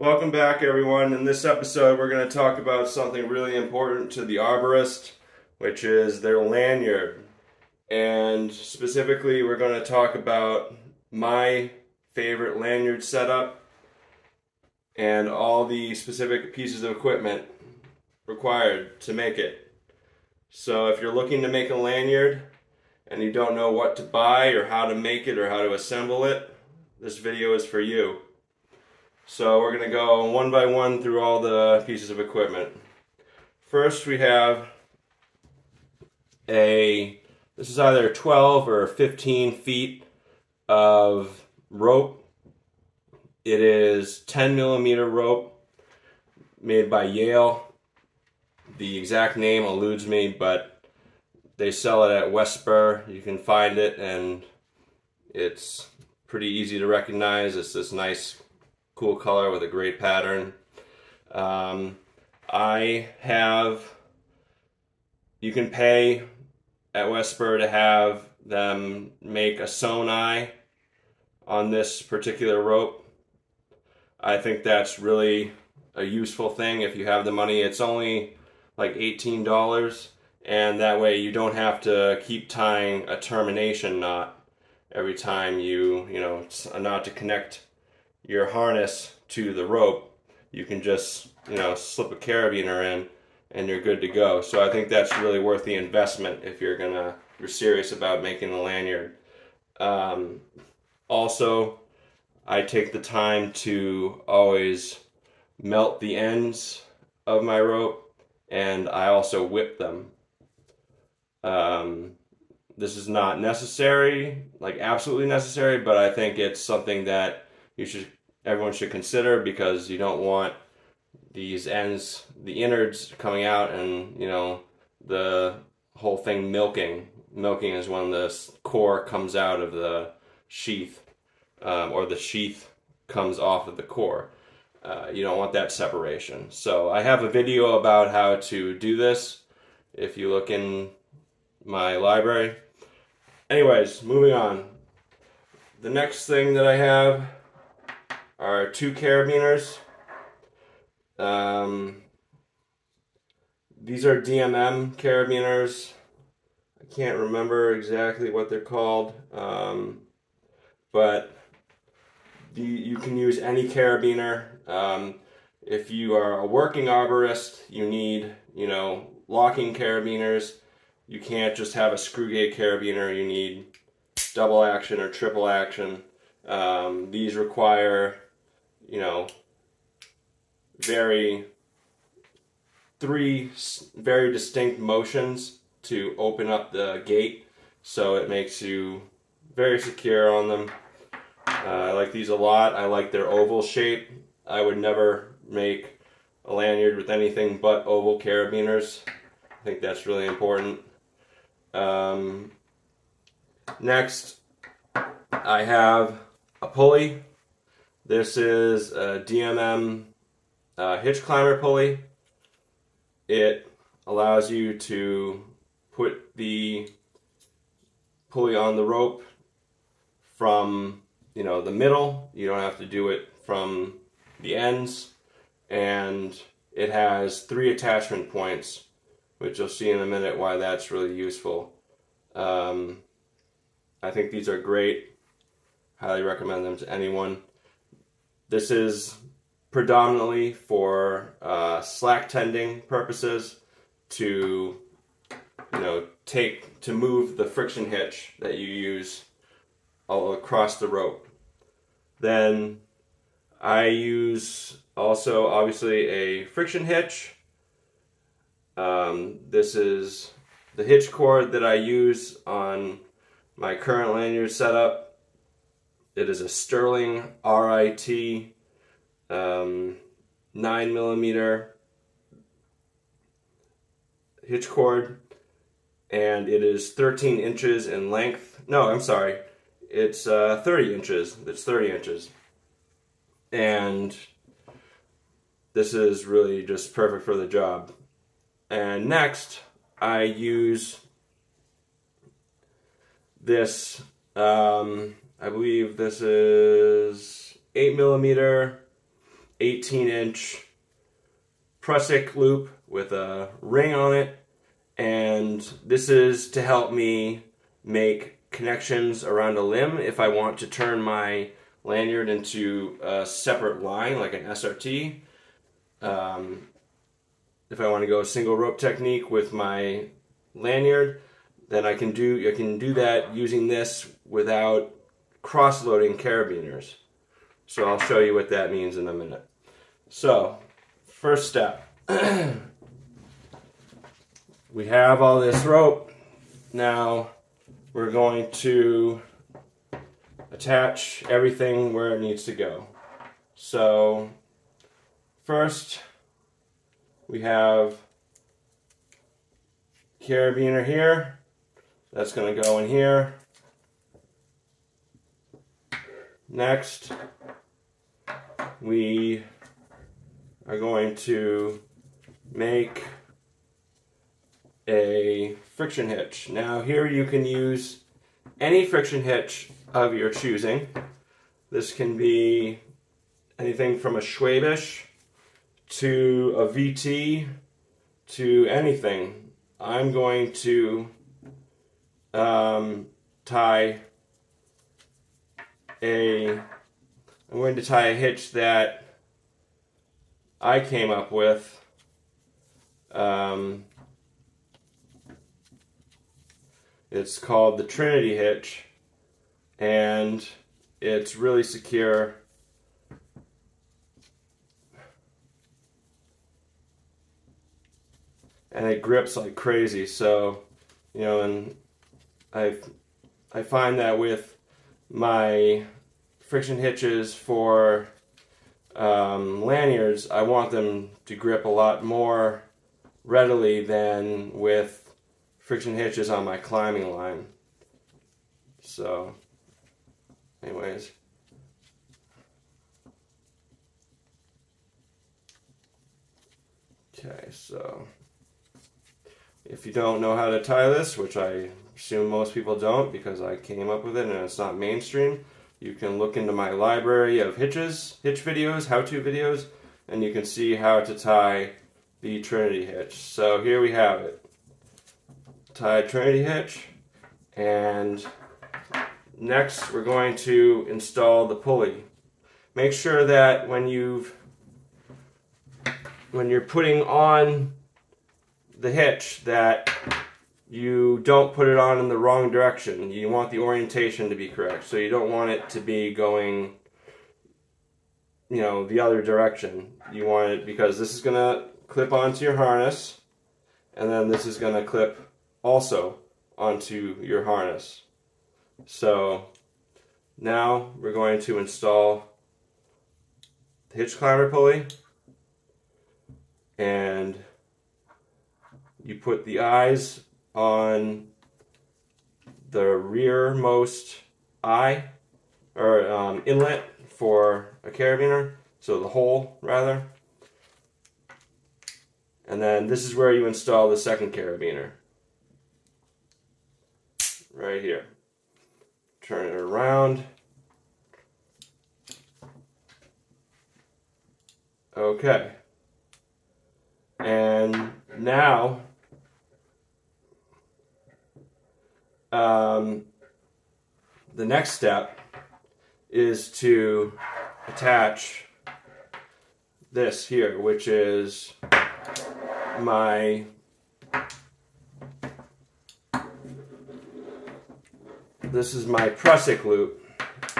Welcome back everyone. In this episode we're going to talk about something really important to the arborist, which is their lanyard. And specifically we're going to talk about my favorite lanyard setup and all the specific pieces of equipment required to make it. So if you're looking to make a lanyard and you don't know what to buy or how to make it or how to assemble it, this video is for you. So we're going to go one by one through all the pieces of equipment. First we have a, this is either 12 or 15 feet of rope. It is 10 millimeter rope made by Yale. The exact name eludes me, but they sell it at WesSpur. You can find it and it's pretty easy to recognize. It's this nice, cool color with a great pattern. Um, I have, you can pay at WesSpur to have them make a sewn eye on this particular rope. I think that's really a useful thing if you have the money. It's only like $18 and that way you don't have to keep tying a termination knot every time you, you know, it's a knot to connect your harness to the rope. You can just, you know, slip a carabiner in and you're good to go. So I think that's really worth the investment if you're gonna, you're serious about making the lanyard. Um, also, I take the time to always melt the ends of my rope and I also whip them. Um, this is not necessary, like absolutely necessary, but I think it's something that you should everyone should consider because you don't want these ends, the innards coming out and, you know, the whole thing milking. Milking is when the core comes out of the sheath um, or the sheath comes off of the core. Uh, you don't want that separation. So I have a video about how to do this. If you look in my library, Anyways, moving on. The next thing that I have are two carabiners. Um, these are DMM carabiners. I can't remember exactly what they're called, um, but you, you can use any carabiner. Um, if you are a working arborist, you need, you know, locking carabiners you can't just have a screw gate carabiner. You need double action or triple action. Um, these require, you know, very three very distinct motions to open up the gate so it makes you very secure on them. Uh, I like these a lot. I like their oval shape. I would never make a lanyard with anything but oval carabiners. I think that's really important. Um, next, I have a pulley. This is a DMM uh, hitch climber pulley. It allows you to put the pulley on the rope from you know the middle. You don't have to do it from the ends, and it has three attachment points which you'll see in a minute why that's really useful. Um, I think these are great. Highly recommend them to anyone. This is predominantly for uh, slack tending purposes to you know take to move the friction hitch that you use all across the rope. Then I use also obviously a friction hitch um, this is the hitch cord that I use on my current lanyard setup. It is a Sterling RIT um, 9 millimeter hitch cord and it is 13 inches in length. No, I'm sorry. It's uh, 30 inches. It's 30 inches. And this is really just perfect for the job. And next, I use this, um, I believe this is 8 millimeter 18 inch Prusik loop with a ring on it. And this is to help me make connections around a limb if I want to turn my lanyard into a separate line like an SRT. Um, if I want to go single rope technique with my lanyard, then I can do I can do that using this without cross-loading carabiners. So I'll show you what that means in a minute. So, first step. we have all this rope. Now we're going to attach everything where it needs to go. So first we have carabiner here. That's going to go in here. Next, we are going to make a friction hitch. Now here you can use any friction hitch of your choosing. This can be anything from a Schwabisch to a VT to anything. I'm going to um, tie a I'm going to tie a hitch that I came up with um, it's called the Trinity hitch and it's really secure and it grips like crazy. So, you know, and I I find that with my friction hitches for um, lanyards, I want them to grip a lot more readily than with friction hitches on my climbing line. So, anyways. Okay, so if you don't know how to tie this, which I assume most people don't because I came up with it and it's not mainstream, you can look into my library of hitches, hitch videos, how-to videos, and you can see how to tie the Trinity hitch. So here we have it. Tied Trinity hitch, and next we're going to install the pulley. Make sure that when you've when you're putting on the hitch that you don't put it on in the wrong direction. You want the orientation to be correct. So you don't want it to be going, you know, the other direction. You want it because this is going to clip onto your harness and then this is going to clip also onto your harness. So now we're going to install the hitch climber pulley and you put the eyes on the rearmost eye or um, inlet for a carabiner, so the hole rather. And then this is where you install the second carabiner. Right here. Turn it around. Okay. And now um, the next step is to attach this here, which is my this is my Prusik loop.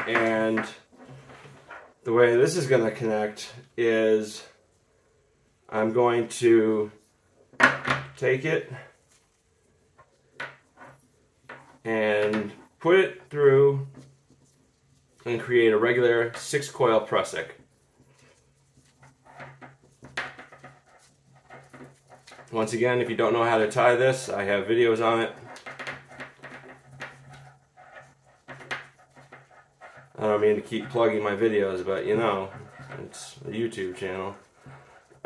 And the way this is going to connect is I'm going to take it and put it through and create a regular six coil Prusik. Once again, if you don't know how to tie this, I have videos on it. I don't mean to keep plugging my videos, but you know, it's a YouTube channel.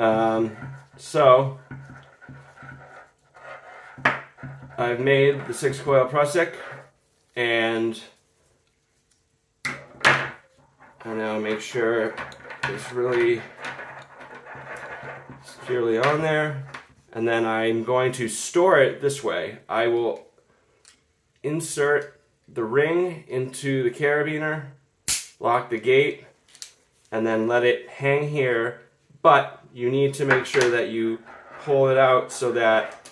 Um, so, I've made the six coil Prusik and I now make sure it's really securely on there. And then I'm going to store it this way. I will insert the ring into the carabiner, lock the gate, and then let it hang here. But you need to make sure that you pull it out so that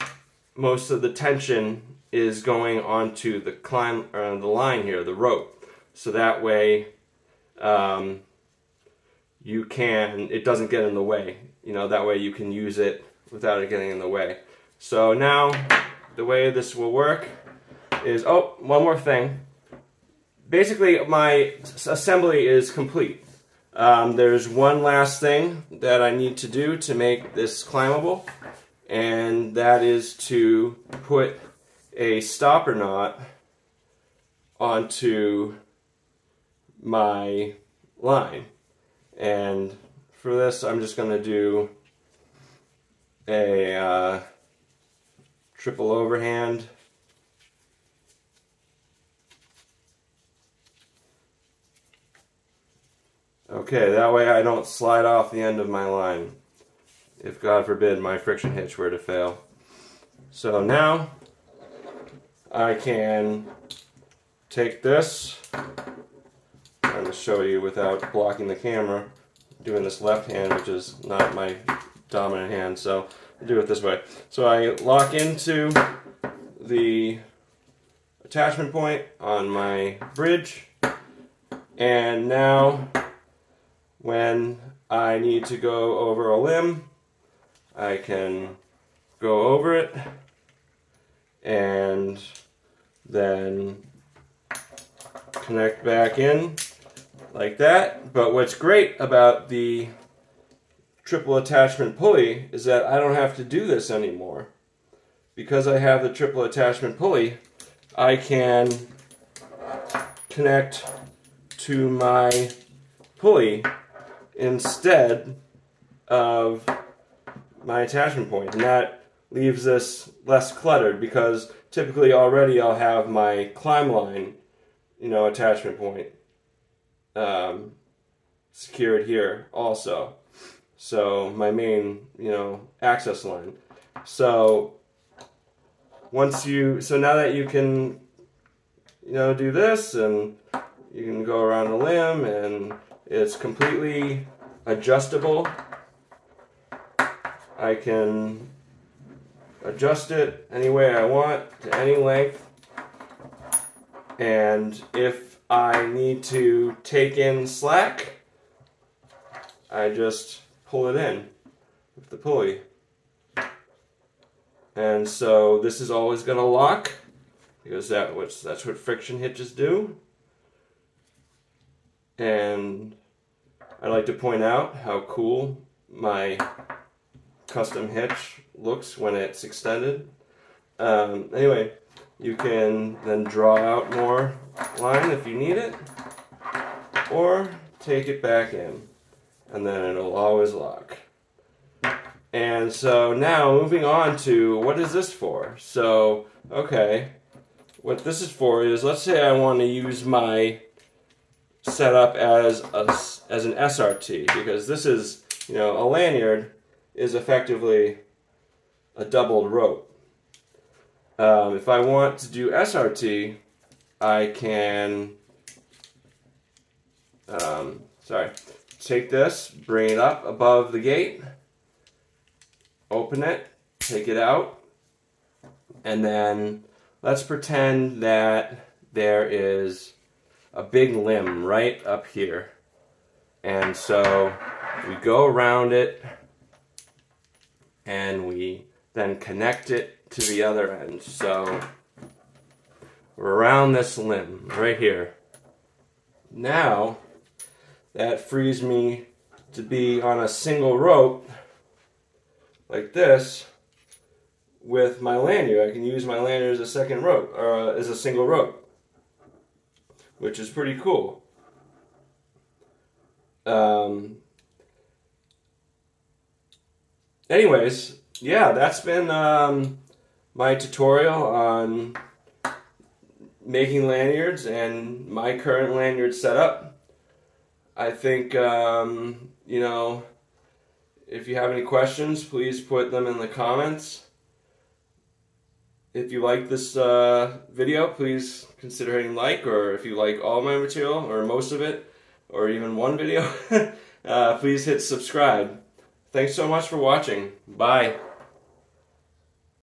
most of the tension is going onto the climb uh, the line here, the rope. So that way um, you can, it doesn't get in the way. You know, that way you can use it without it getting in the way. So now the way this will work is, oh, one more thing. Basically, my assembly is complete. Um, there's one last thing that I need to do to make this climbable, and that is to put a stopper knot onto my line. And for this, I'm just going to do a uh, triple overhand. Okay, that way I don't slide off the end of my line if God forbid my friction hitch were to fail. So now I can take this, I'm going to show you without blocking the camera, doing this left hand which is not my dominant hand, so I do it this way. So I lock into the attachment point on my bridge and now when I need to go over a limb I can go over it and then connect back in like that. But what's great about the triple attachment pulley is that I don't have to do this anymore. Because I have the triple attachment pulley, I can connect to my pulley instead of my attachment point. And that leaves this less cluttered because typically already I'll have my climb line, you know, attachment point um, secured here also. So my main, you know, access line. So once you, so now that you can, you know, do this and you can go around the limb and it's completely adjustable. I can adjust it any way I want to any length. And if I need to take in slack, I just pull it in with the pulley. And so this is always going to lock because that that's what friction hitches do. And I'd like to point out how cool my custom hitch looks when it's extended. Um, anyway, you can then draw out more line if you need it, or take it back in, and then it'll always lock. And so now moving on to what is this for? So, okay, what this is for is let's say I want to use my setup as a, as an SRT because this is, you know, a lanyard is effectively a doubled rope. Um, if I want to do SRT, I can, um, sorry, take this, bring it up above the gate, open it, take it out, and then let's pretend that there is a big limb right up here. And so we go around it and we then connect it to the other end. So around this limb right here. Now that frees me to be on a single rope like this with my lanyard. I can use my lanyard as a second rope or uh, as a single rope, which is pretty cool. Um, anyways, yeah, that's been um, my tutorial on making lanyards and my current lanyard setup. I think, um, you know, If you have any questions, please put them in the comments. If you like this uh, video, please consider hitting like, or if you like all my material, or most of it, or even one video, uh, please hit subscribe. Thanks so much for watching. Bye.